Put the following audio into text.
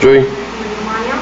追。妈呀，